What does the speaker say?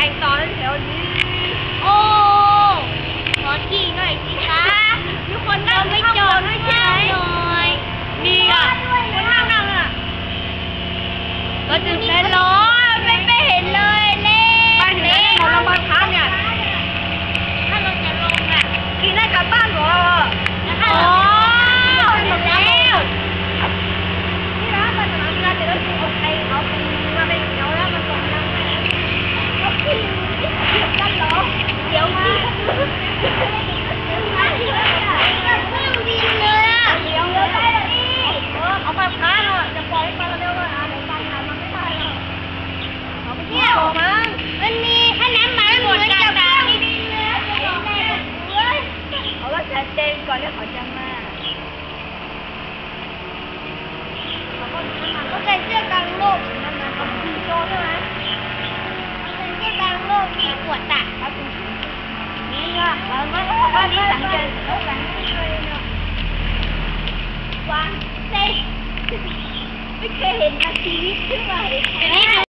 นี้ โอ้ขอที่หน่อยสิคะทุกคนเราไม่จอดให้หน่อยนี่อะคนนั่งนั่งอะก็จะเต้นล้อไม่ไม่เห็นเลยเล่ ไปถึงไหนกันหมดแล้วบ้านพักเนี่ย ถ้าเราจะลงอะ กินได้กลับบ้านเหรอ ถ้าเราเห็นแล้ว นี่นะไปสนามกีฬาเสร็จแล้วเอาใครเอาไปมาเป็นเดี๋ยวแล้วมันส่งยังไงเอากินเกี่ยวกันเหรอ เดี๋ยวที่ เครื่องบินเลยอะเดี๋ยวเลยได้เลยเออเอาไปค้าเนาะจะปล่อยให้ไปเร็วเลยอะเดี๋ยวไปหามันไม่ได้หรอกเอาไปเที่ยวมั้ง มันมีถ้าน้ำมันเหมือนกับเครื่องบินเลย เอาว่า ชัดเจนก่อนที่เขาจะมาเขาใส่เสื้อกลางโลกนั่นนะเขาขี่โจใช่ไหมใส่เสื้อกลางโลกมีขวดตักนี่อะเราไม่บ้านนี้สังเกตแล้วสังเกตเลยเนาะวางเซ่ไม่เคยเห็นนาทีนี้ขึ้นมาเห็น